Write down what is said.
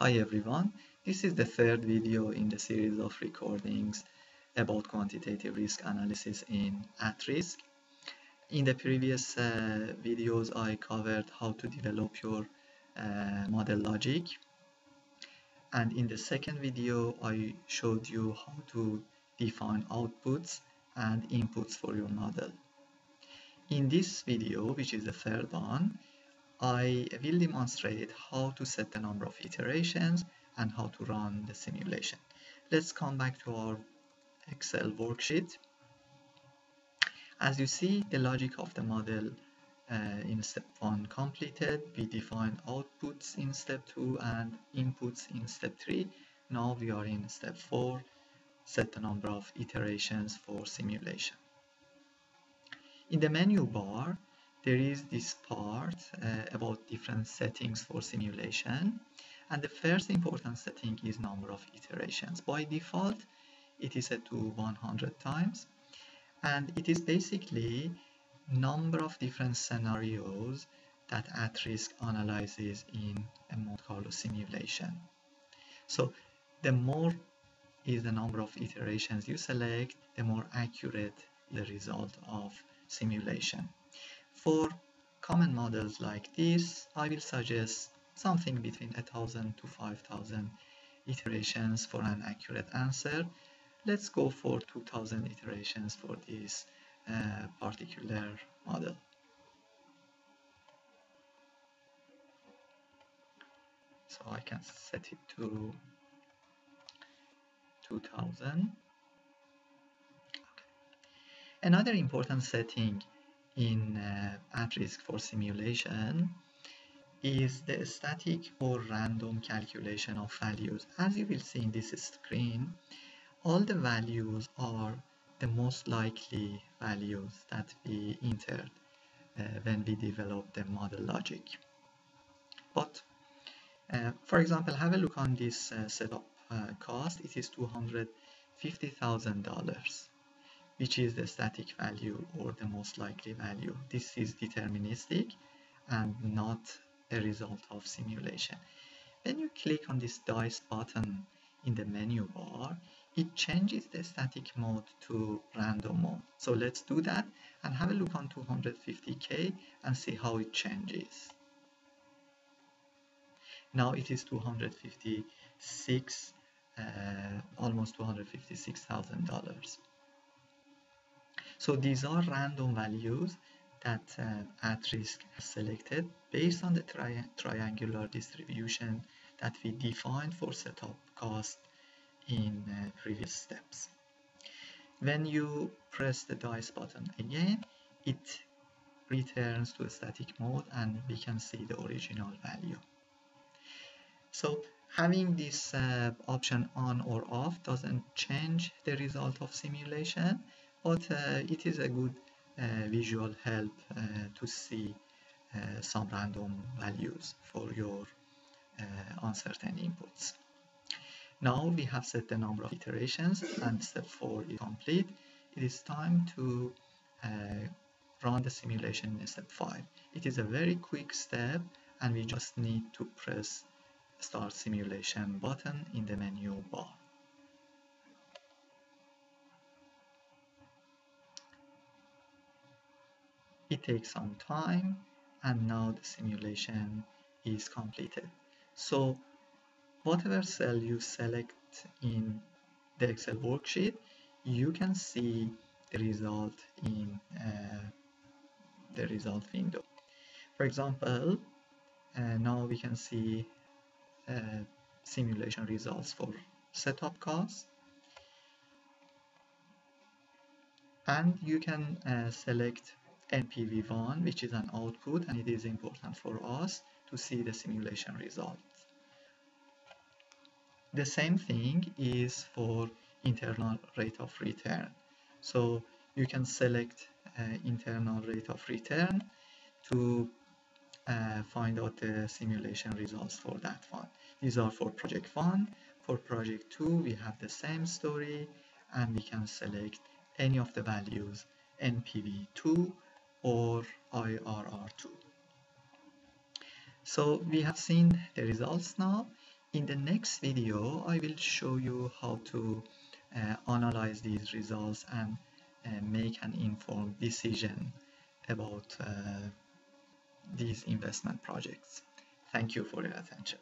Hi everyone, this is the third video in the series of recordings about quantitative risk analysis in at risk. In the previous uh, videos I covered how to develop your uh, model logic and in the second video I showed you how to define outputs and inputs for your model. In this video, which is the third one, I will demonstrate how to set the number of iterations and how to run the simulation. Let's come back to our Excel worksheet. As you see, the logic of the model uh, in step 1 completed. We defined outputs in step 2 and inputs in step 3. Now we are in step 4, set the number of iterations for simulation. In the menu bar, there is this part uh, about different settings for simulation. And the first important setting is number of iterations. By default it is set to 100 times. And it is basically number of different scenarios that at risk analyzes in a Monte Carlo simulation. So the more is the number of iterations you select the more accurate the result of simulation for common models like this, I will suggest something between 1000 to 5000 iterations for an accurate answer. Let's go for 2000 iterations for this uh, particular model. So I can set it to 2000. Okay. Another important setting in uh, at risk for simulation is the static or random calculation of values. As you will see in this screen, all the values are the most likely values that we entered uh, when we developed the model logic. But uh, for example, have a look on this uh, setup uh, cost. It is $250,000 which is the static value or the most likely value. This is deterministic and not a result of simulation. When you click on this dice button in the menu bar, it changes the static mode to random mode. So let's do that and have a look on 250k and see how it changes. Now it is 256, uh, almost $256,000. So these are random values that uh, at risk selected based on the tri triangular distribution that we defined for setup cost in uh, previous steps. When you press the dice button again, it returns to a static mode and we can see the original value. So having this uh, option on or off doesn't change the result of simulation but uh, it is a good uh, visual help uh, to see some random values for your uncertain inputs. Now we have set the number of iterations and step 4 is complete. It is time to run the simulation in step 5. It is a very quick step and we just need to press start simulation button in the menu bar. It takes some time and now the simulation is completed. So whatever cell you select in the Excel worksheet, you can see the result in uh, the result window. For example, uh, now we can see uh, simulation results for setup cost and you can uh, select NPV1 which is an output and it is important for us to see the simulation results. The same thing is for internal rate of return. So you can select uh, internal rate of return to uh, find out the simulation results for that one. These are for project 1. For project 2 we have the same story and we can select any of the values NPV2 or IRR2. So we have seen the results now. In the next video, I will show you how to uh, analyze these results and uh, make an informed decision about uh, these investment projects. Thank you for your attention.